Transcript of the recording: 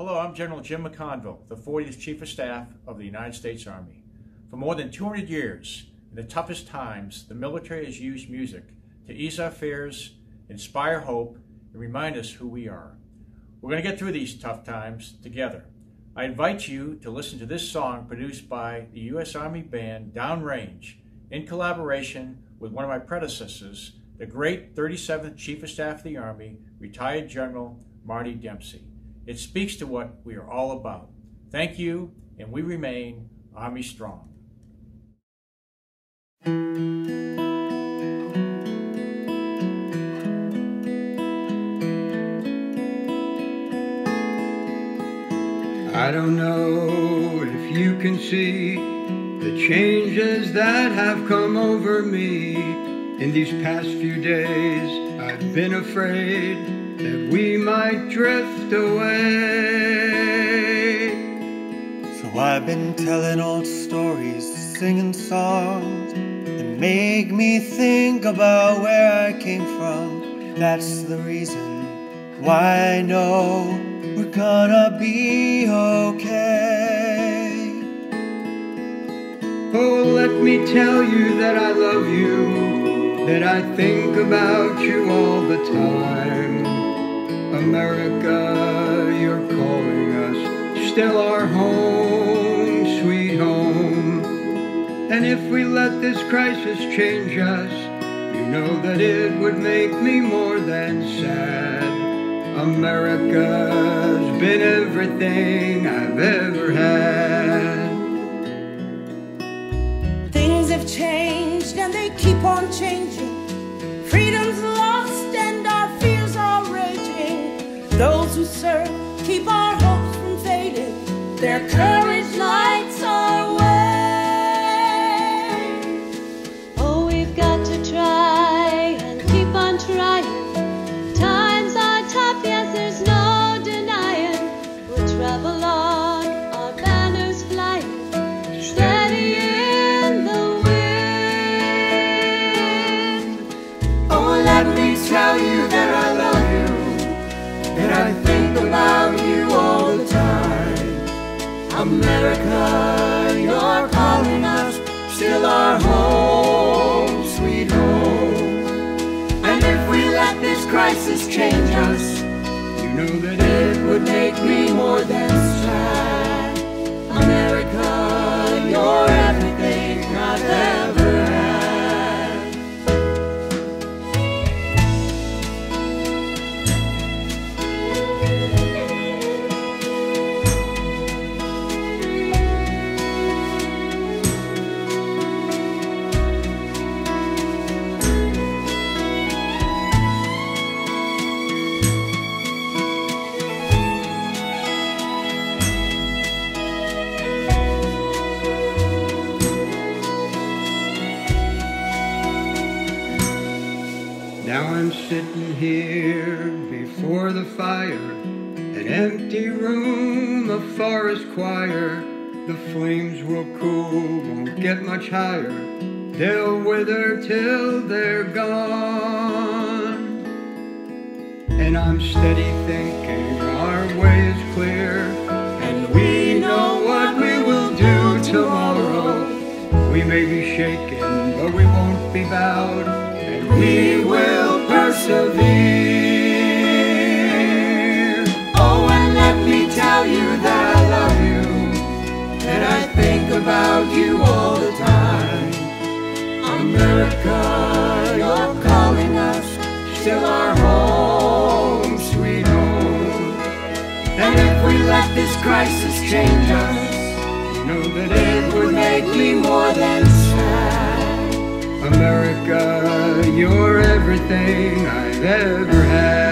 Hello, I'm General Jim McConville, the 40th Chief of Staff of the United States Army. For more than 200 years, in the toughest times, the military has used music to ease our fears, inspire hope, and remind us who we are. We're going to get through these tough times together. I invite you to listen to this song produced by the U.S. Army Band Downrange in collaboration with one of my predecessors, the great 37th Chief of Staff of the Army, retired General Marty Dempsey. It speaks to what we are all about. Thank you, and we remain Army Strong. I don't know if you can see the changes that have come over me in these past few days. I've been afraid that we might drift away. So I've been telling old stories, singing songs that make me think about where I came from. That's the reason why I know we're gonna be okay. Oh, let me tell you that I love you, that I think about you all the time. America, you're calling us, still our home, sweet home. And if we let this crisis change us, you know that it would make me more than sad. America's been everything I've ever had. Things have changed and they keep on changing. Freedom's Those who serve keep our hopes from fading. Their courage lights our way. Oh, we've got to try and keep on trying. Times are tough, yes, there's no denying. We'll travel on, our banners flying, steady in the wind. Oh, let me tell you America, you're calling us, still our home, sweet home. And if we let this crisis change us, you know that Now I'm sitting here before the fire, an empty room, a forest choir. The flames will cool, won't get much higher. They'll wither till they're gone. And I'm steady thinking our way is clear, and we know what we will do tomorrow. We may be shaken, but we won't be bowed, and we will persevere. Oh, and let me tell you that I love you, that I think about you all the time. America, you're calling us, still our home, sweet home. And if we let this crisis change us, know that it would make me more than sad. America, everything I've ever had.